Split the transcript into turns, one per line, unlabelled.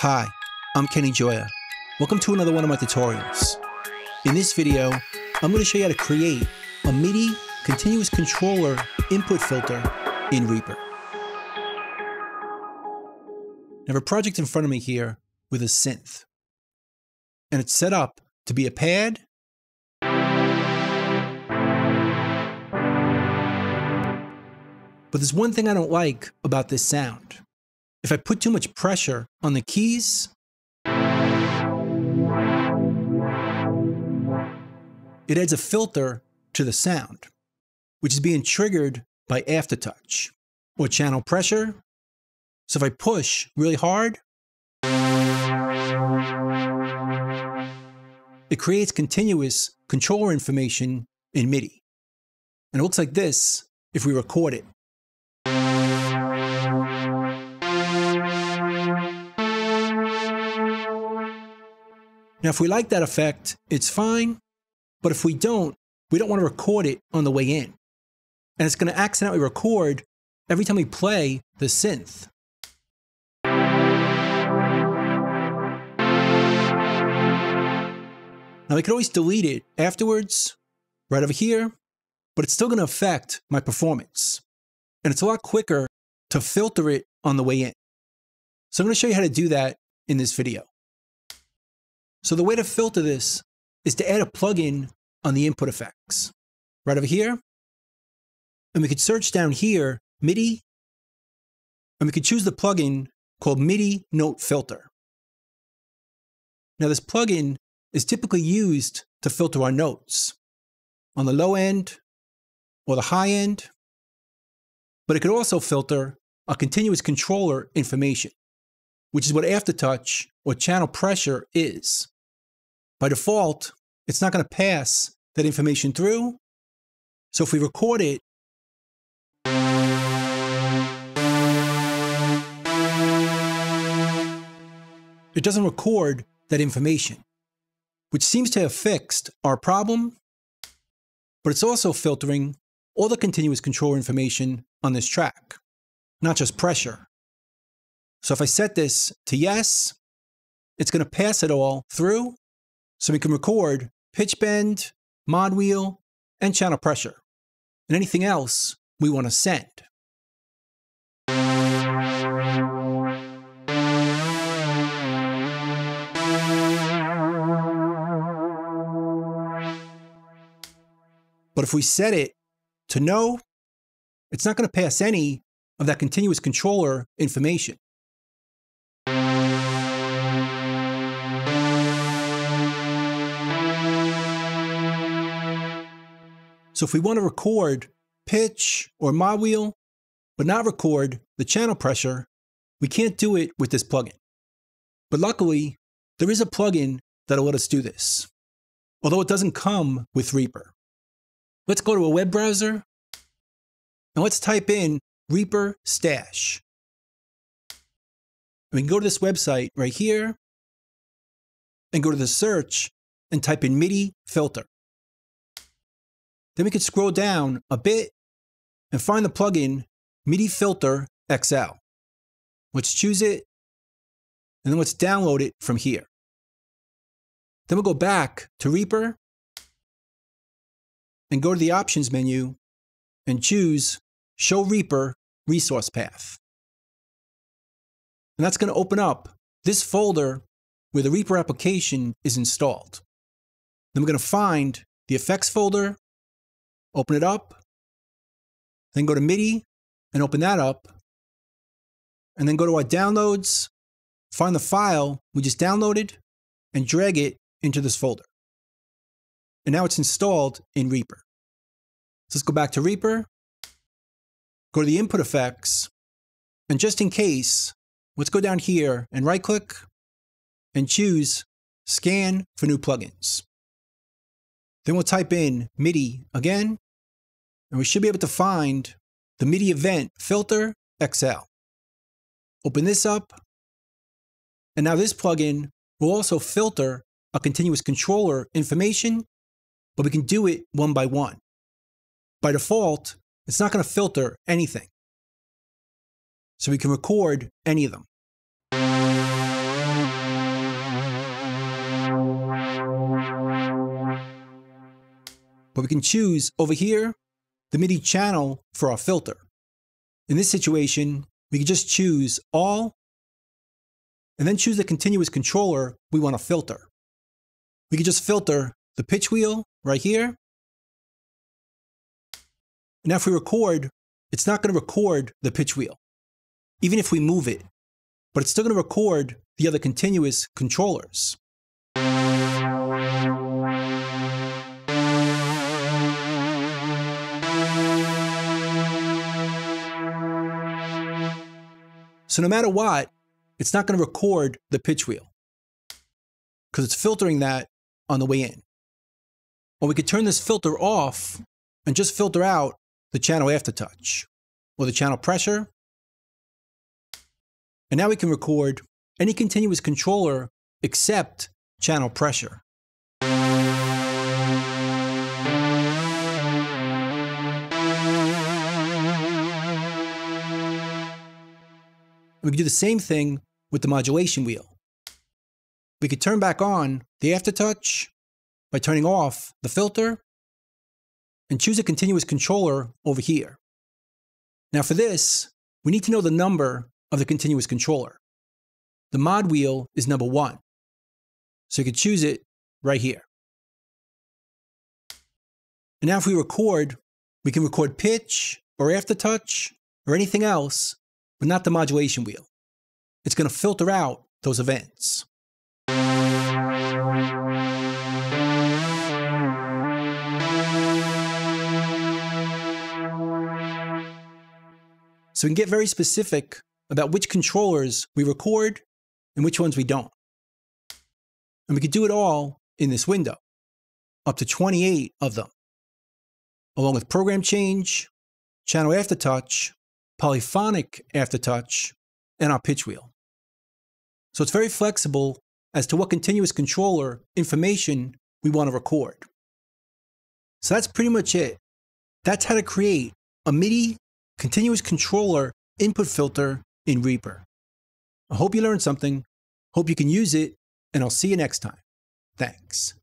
Hi, I'm Kenny Gioia. Welcome to another one of my tutorials. In this video, I'm going to show you how to create a MIDI continuous controller input filter in Reaper. I have a project in front of me here with a synth. And it's set up to be a pad But there's one thing I don't like about this sound. If I put too much pressure on the keys, it adds a filter to the sound, which is being triggered by aftertouch or channel pressure. So if I push really hard, it creates continuous controller information in MIDI. And it looks like this if we record it. Now, if we like that effect, it's fine. But if we don't, we don't want to record it on the way in. And it's going to accidentally record every time we play the synth. Now, I could always delete it afterwards, right over here, but it's still going to affect my performance. And it's a lot quicker to filter it on the way in. So I'm going to show you how to do that in this video. So the way to filter this is to add a plugin on the input effects. Right over here. And we could search down here, MIDI, and we could choose the plugin called MIDI Note Filter. Now this plugin is typically used to filter our notes on the low end or the high end, but it could also filter a continuous controller information, which is what aftertouch or channel pressure is. By default, it's not going to pass that information through. So if we record it, it doesn't record that information, which seems to have fixed our problem, but it's also filtering all the continuous controller information on this track, not just pressure. So if I set this to yes, it's going to pass it all through so we can record pitch bend, mod wheel, and channel pressure, and anything else we want to send. But if we set it to no, it's not going to pass any of that continuous controller information. So if we want to record pitch or mod wheel, but not record the channel pressure, we can't do it with this plugin. But luckily, there is a plugin that'll let us do this, although it doesn't come with Reaper. Let's go to a web browser and let's type in Reaper Stash. We can go to this website right here and go to the search and type in MIDI filter. Then we could scroll down a bit and find the plugin MIDI Filter XL. Let's choose it, and then let's download it from here. Then we'll go back to Reaper and go to the Options menu and choose Show Reaper Resource Path. And that's going to open up this folder where the Reaper application is installed. Then we're going to find the effects folder open it up, then go to MIDI and open that up, and then go to our downloads, find the file we just downloaded, and drag it into this folder. And now it's installed in Reaper. So let's go back to Reaper, go to the input effects, and just in case, let's go down here and right click and choose Scan for new plugins. Then we'll type in MIDI again, and we should be able to find the MIDI event filter XL. Open this up. And now this plugin will also filter a continuous controller information, but we can do it one by one. By default, it's not going to filter anything. So we can record any of them. But we can choose over here the MIDI channel for our filter. In this situation, we can just choose all and then choose the continuous controller we want to filter. We can just filter the pitch wheel right here. Now if we record, it's not going to record the pitch wheel, even if we move it, but it's still going to record the other continuous controllers. So no matter what, it's not going to record the pitch wheel because it's filtering that on the way in. Or we could turn this filter off and just filter out the channel aftertouch or the channel pressure. And now we can record any continuous controller except channel pressure. We can do the same thing with the modulation wheel. We could turn back on the aftertouch by turning off the filter and choose a continuous controller over here. Now for this, we need to know the number of the continuous controller. The mod wheel is number one, so you could choose it right here. And now if we record, we can record pitch or aftertouch or anything else, but not the modulation wheel. It's going to filter out those events. So we can get very specific about which controllers we record and which ones we don't. And we could do it all in this window, up to 28 of them, along with program change, channel aftertouch, polyphonic aftertouch, and our pitch wheel. So it's very flexible as to what continuous controller information we want to record. So that's pretty much it. That's how to create a MIDI continuous controller input filter in Reaper. I hope you learned something, hope you can use it, and I'll see you next time. Thanks.